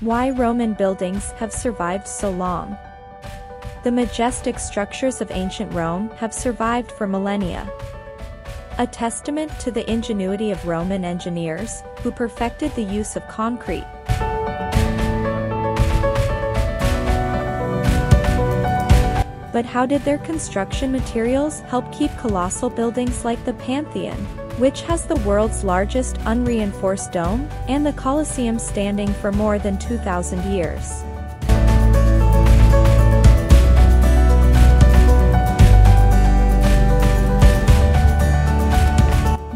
Why Roman buildings have survived so long. The majestic structures of ancient Rome have survived for millennia. A testament to the ingenuity of Roman engineers, who perfected the use of concrete. But how did their construction materials help keep colossal buildings like the Pantheon, which has the world's largest unreinforced dome, and the Colosseum standing for more than 2,000 years?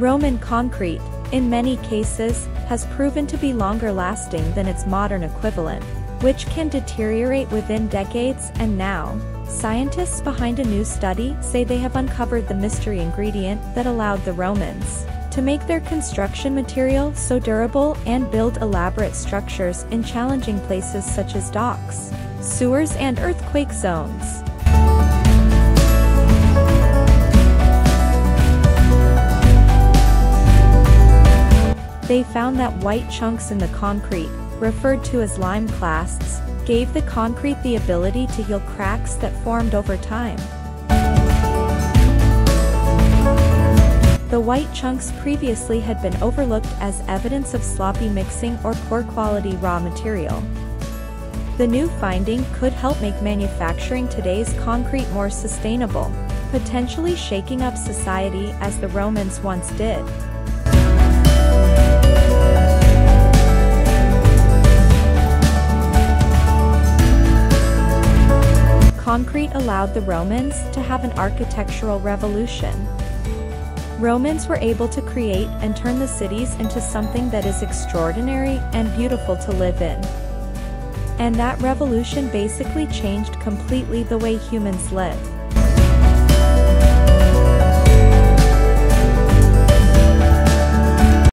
Roman concrete, in many cases, has proven to be longer lasting than its modern equivalent, which can deteriorate within decades and now, scientists behind a new study say they have uncovered the mystery ingredient that allowed the Romans to make their construction material so durable and build elaborate structures in challenging places such as docks, sewers and earthquake zones. They found that white chunks in the concrete, referred to as lime clasts, gave the concrete the ability to heal cracks that formed over time. The white chunks previously had been overlooked as evidence of sloppy mixing or poor quality raw material. The new finding could help make manufacturing today's concrete more sustainable, potentially shaking up society as the Romans once did. Concrete allowed the Romans to have an architectural revolution. Romans were able to create and turn the cities into something that is extraordinary and beautiful to live in. And that revolution basically changed completely the way humans live.